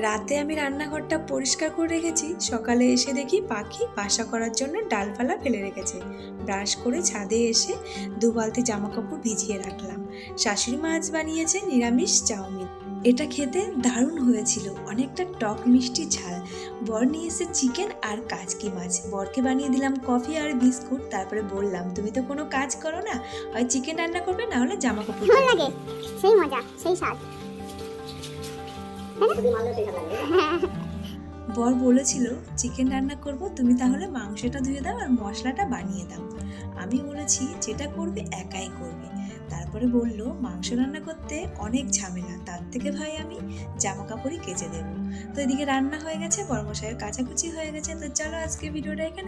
রাতে আমি রান্নাঘরটা পরিষ্কার করে রেখেছি। সকালে এসে দেখি পাখি বাসা করার জন্য ডালপালা ফেলে রেখেছে। ব্রাশ করে ছাদে এসে দু বালতি জামা কাপড় ভিজিয়ে রাখলাম। শাশুড়ি মাছ বানিয়েছে নিরামিষ চাউমিন। এটা খেতে দারুণ হয়েছিল। অনেকটা টক মিষ্টি ঝাল। বর নিয়ে এসে চিকেন আর কাজকি মাছ। বরকে বানিয়ে দিলাম কফি আর বিস্কুট। তারপরে বললাম তুমি তো কোনো কাজ করো না। হয় চিকেন রান্না করবে না হলে জামা কাপড় লাগে। সেই মজা সেই স্বাদ। বর বলেছিল, চিকেন রান্না করব, তুমি তাহলে মাংসটা ধুয়ে দাও আর মশলাটা বানিয়ে দাও। আমি বলেছি, যেটা করবে একাই করবে। তারপরে বলল, মাংস রান্না করতে অনেক ঝামেলা, তার থেকে ভাই আমি জামা কাপড়ই কেচে দেবো। তো এদিকে রান্না হয়ে গেছে বর্মশাইয়ের কাচাকুচি হয়ে গেছে। তো চলো আজকে ভিডিওটা এখানে